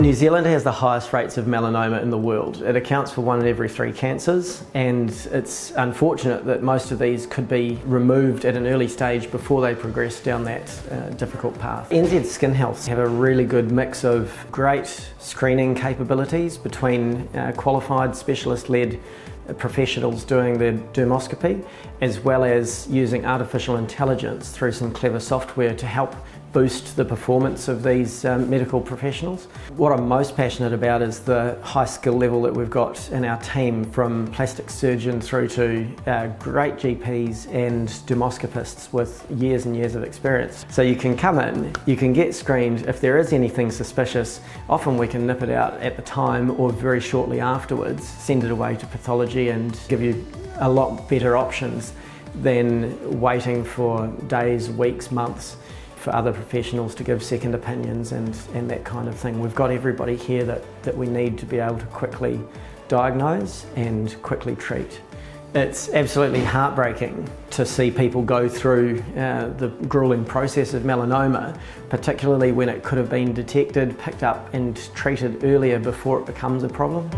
New Zealand has the highest rates of melanoma in the world. It accounts for one in every three cancers, and it's unfortunate that most of these could be removed at an early stage before they progress down that uh, difficult path. NZ Skin Health have a really good mix of great screening capabilities between uh, qualified specialist led professionals doing the dermoscopy, as well as using artificial intelligence through some clever software to help boost the performance of these um, medical professionals. What I'm most passionate about is the high skill level that we've got in our team from plastic surgeon through to uh, great GPs and dermoscopists with years and years of experience. So you can come in, you can get screened. If there is anything suspicious, often we can nip it out at the time or very shortly afterwards, send it away to pathology and give you a lot better options than waiting for days, weeks, months for other professionals to give second opinions and, and that kind of thing. We've got everybody here that, that we need to be able to quickly diagnose and quickly treat. It's absolutely heartbreaking to see people go through uh, the grueling process of melanoma, particularly when it could have been detected, picked up and treated earlier before it becomes a problem.